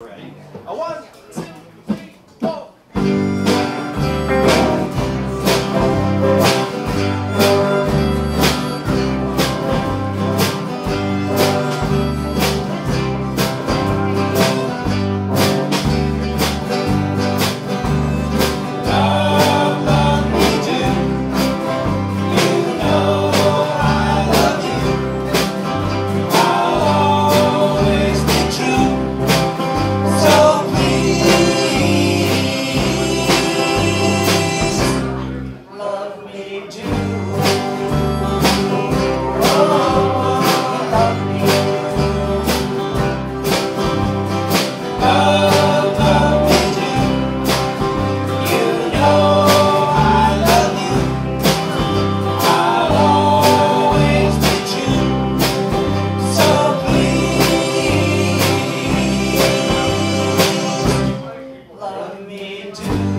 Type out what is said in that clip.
Ready? A one, two, me too.